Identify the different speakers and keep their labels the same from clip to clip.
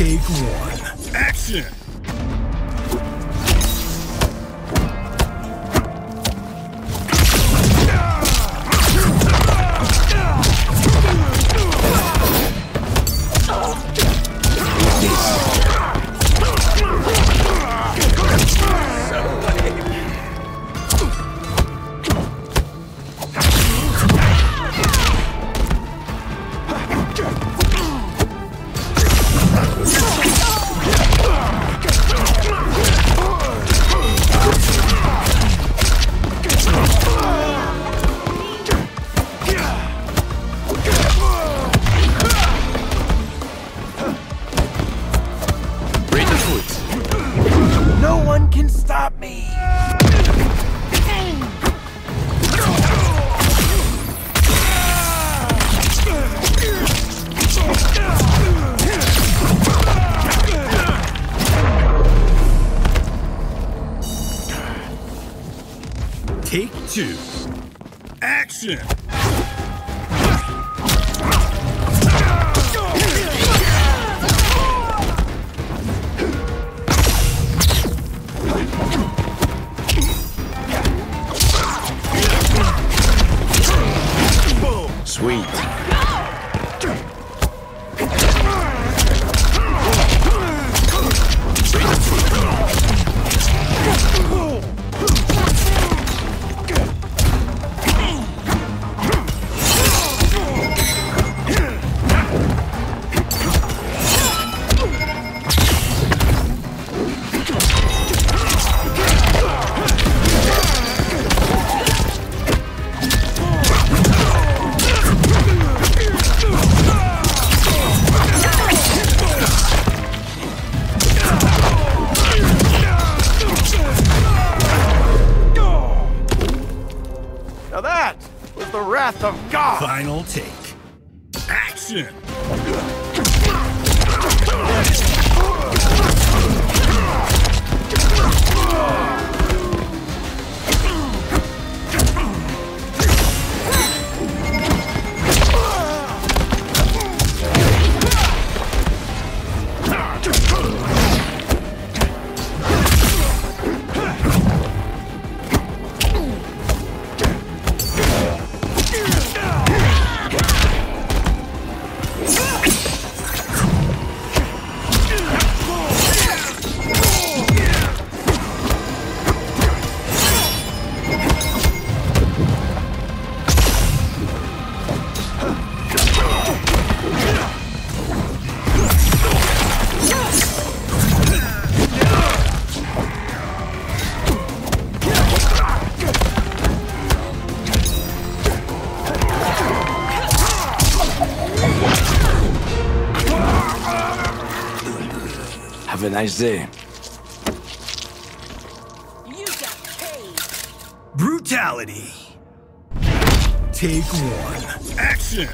Speaker 1: Take one. Action! Take two. Action! Final take.
Speaker 2: Nice day.
Speaker 3: You got paid.
Speaker 1: Brutality. Take one. Action!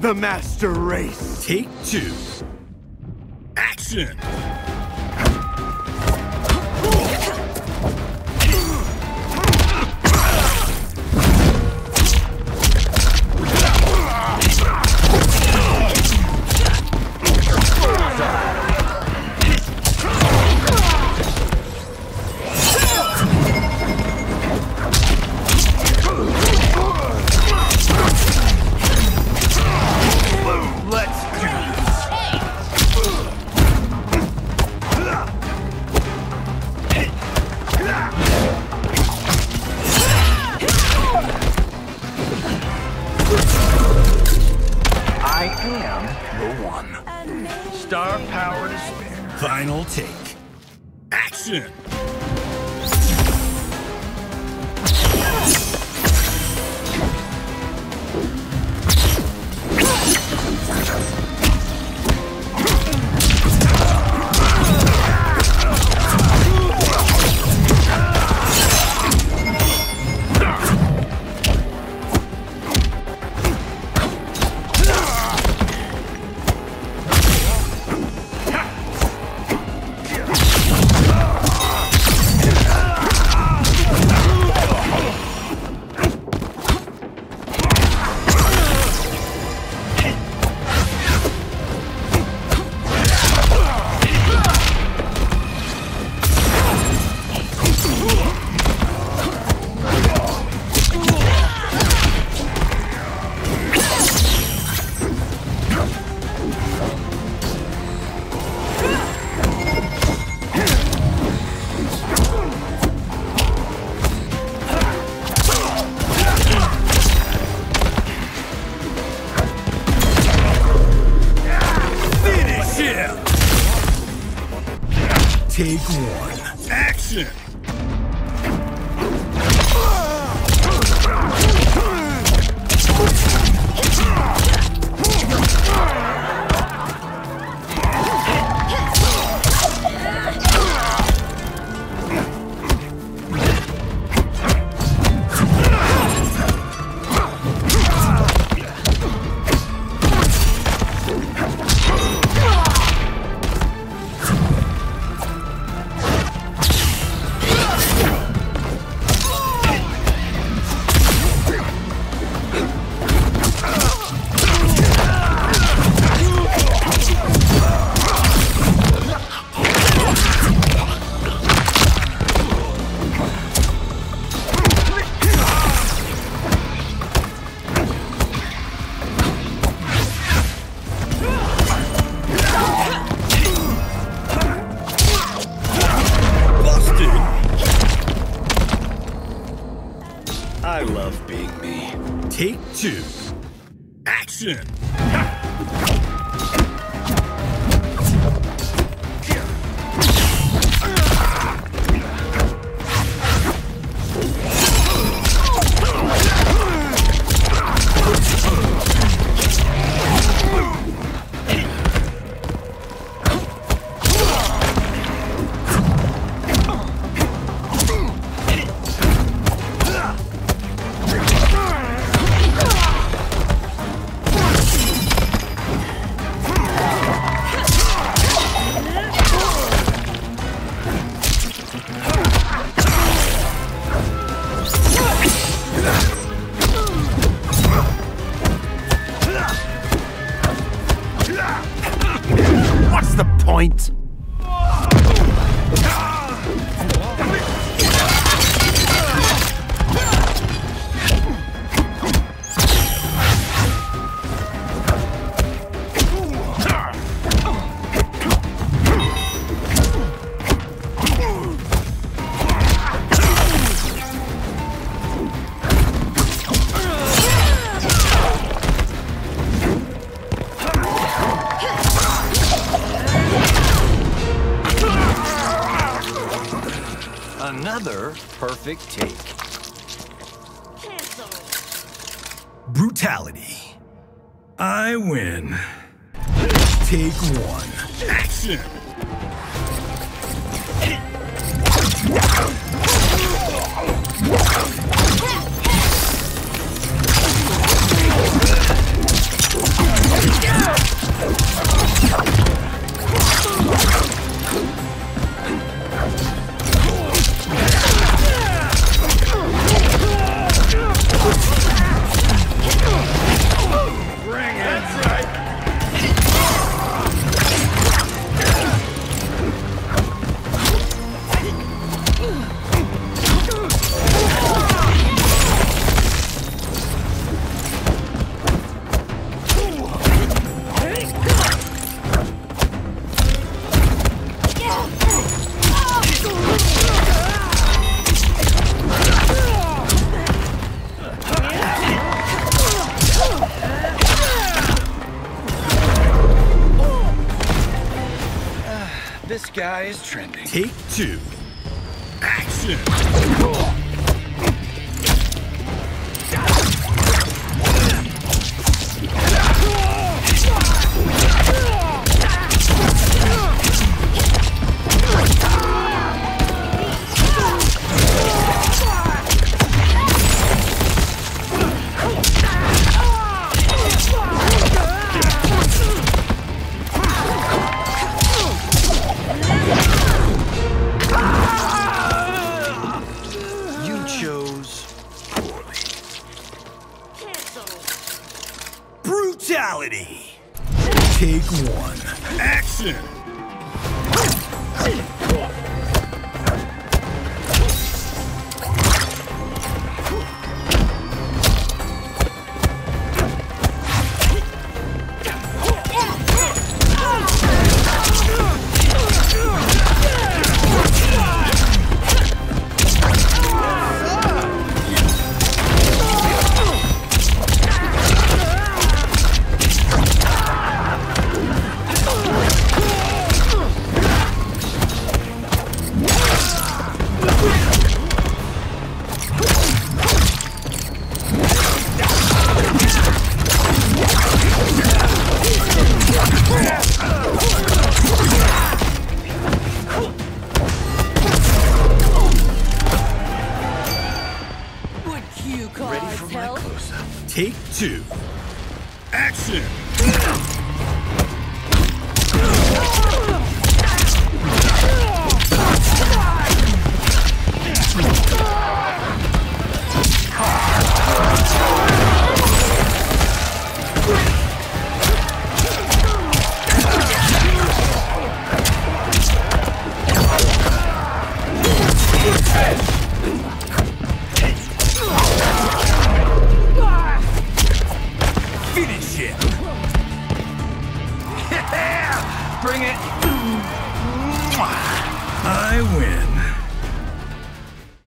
Speaker 4: The master race!
Speaker 1: Take two. Action! Take one. Action! Take two. Action!
Speaker 2: Point?
Speaker 4: Perfect take.
Speaker 3: Cancel.
Speaker 1: Brutality. I win. Take one. Action!
Speaker 4: This is trending.
Speaker 1: Take two. Action! Take two. Action!